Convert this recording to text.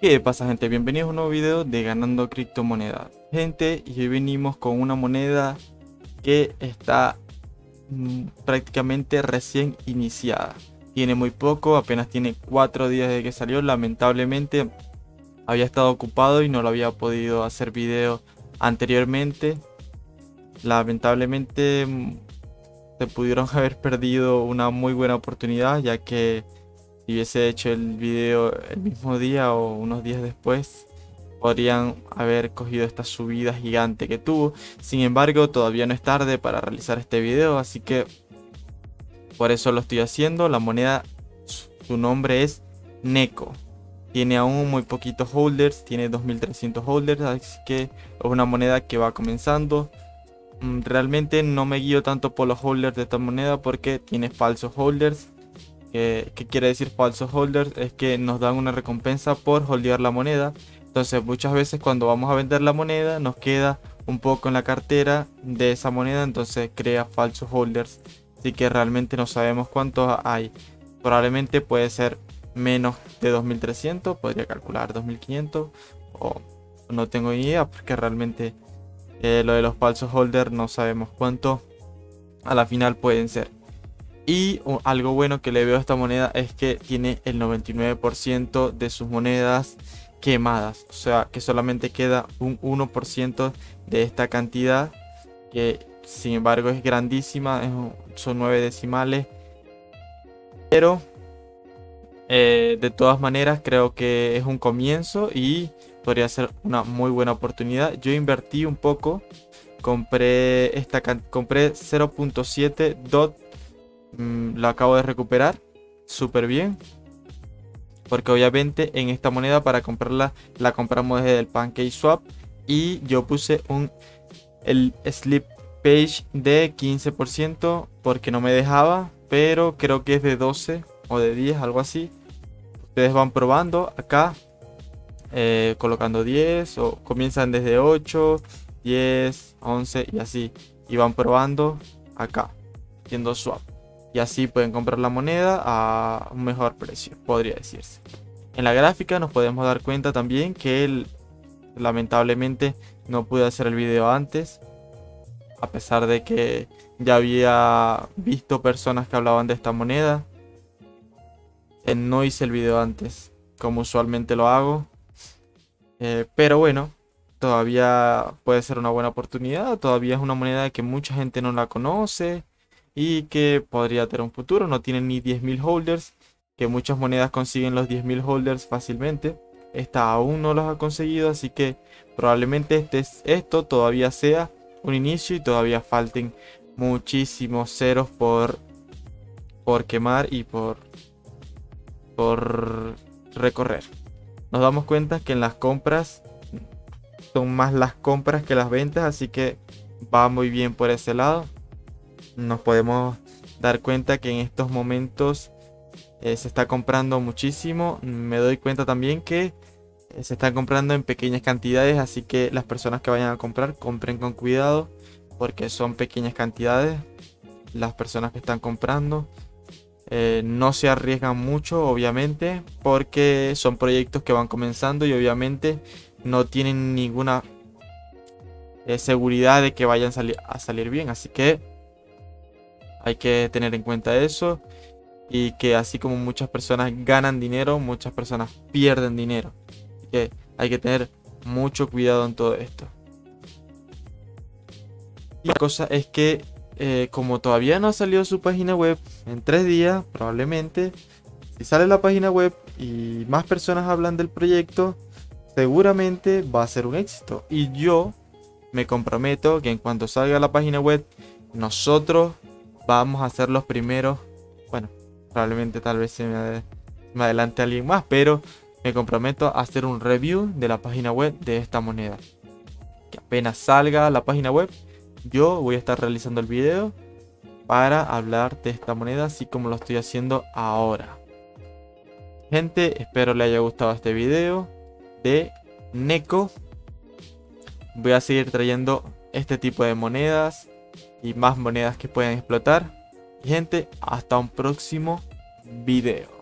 ¿Qué pasa gente? Bienvenidos a un nuevo video de Ganando Criptomonedas. Gente, y hoy venimos con una moneda que está mm, prácticamente recién iniciada. Tiene muy poco, apenas tiene 4 días de que salió. Lamentablemente había estado ocupado y no lo había podido hacer video anteriormente. Lamentablemente mm, se pudieron haber perdido una muy buena oportunidad ya que si hubiese hecho el video el mismo día o unos días después, podrían haber cogido esta subida gigante que tuvo. Sin embargo, todavía no es tarde para realizar este video, así que por eso lo estoy haciendo. La moneda, su nombre es Neko. Tiene aún muy poquitos holders, tiene 2300 holders, así que es una moneda que va comenzando. Mm, realmente no me guío tanto por los holders de esta moneda porque tiene falsos holders ¿Qué, quiere decir falsos holders? Es que nos dan una recompensa por holdear la moneda. Entonces muchas veces cuando vamos a vender la moneda nos queda un poco en la cartera de esa moneda. Entonces crea falsos holders. Así que realmente no sabemos cuántos hay. Probablemente puede ser menos de 2300. Podría calcular 2500. O no tengo idea porque realmente eh, lo de los falsos holders no sabemos cuánto a la final pueden ser. Y algo bueno que le veo a esta moneda es que tiene el 99% de sus monedas quemadas. O sea que solamente queda un 1% de esta cantidad. Que sin embargo es grandísima. son 9 decimales. Pero eh, de todas maneras creo que es un comienzo y podría ser una muy buena oportunidad. Yo invertí un poco. Compré esta compré 0.7 dot Mm, lo acabo de recuperar súper bien. Porque obviamente en esta moneda para comprarla la compramos desde el Pancake Swap. Y yo puse un el slip page de 15% porque no me dejaba. Pero creo que es de 12 o de 10, algo así. Ustedes van probando acá. Eh, colocando 10 o comienzan desde 8, 10, 11 y así. Y van probando acá. Haciendo swap y así pueden comprar la moneda a un mejor precio, podría decirse. En la gráfica nos podemos dar cuenta también que lamentablemente no pude hacer el video antes, a pesar de que ya había visto personas que hablaban de esta moneda. Eh, no hice el video antes, como usualmente lo hago. Eh, pero bueno, todavía puede ser una buena oportunidad. Todavía es una moneda que mucha gente no la conoce y que podría tener un futuro. No tiene ni 10.000 holders, que muchas monedas consiguen los 10.000 holders fácilmente. Esta aún no los ha conseguido, así que probablemente este, esto todavía sea un inicio y todavía falten muchísimos ceros por, por quemar y por, por recorrer. Nos damos cuenta que en las compras son más las compras que las ventas, así que va muy bien por ese lado nos podemos dar cuenta que en estos momentos eh, se está comprando muchísimo. Me doy cuenta también que eh, se están comprando en pequeñas cantidades, así que las personas que vayan a comprar, compren con cuidado, porque son pequeñas cantidades. Las personas que están comprando eh, no se arriesgan mucho, obviamente, porque son proyectos que van comenzando y obviamente no tienen ninguna seguridad de que vayan a salir bien. Así que hay que tener en cuenta eso. Y que así como muchas personas ganan dinero, muchas personas pierden dinero. Así que hay que tener mucho cuidado en todo esto. Y la cosa es que eh, como todavía no ha salido su página web en tres días, probablemente, si sale la página web y más personas hablan del proyecto, seguramente va a ser un éxito. Y yo me comprometo que en cuanto salga la página web, nosotros vamos a ser los primeros. Bueno, probablemente tal vez se me, adelante alguien más, pero me comprometo a hacer un review de la página web de esta moneda. Que apenas salga la página web, yo voy a estar realizando el video para hablar de esta moneda así como lo estoy haciendo ahora. Gente, espero le haya gustado este video de Neko. Voy a seguir trayendo este tipo de monedas y más monedas que pueden explotar. gente, hasta un próximo video.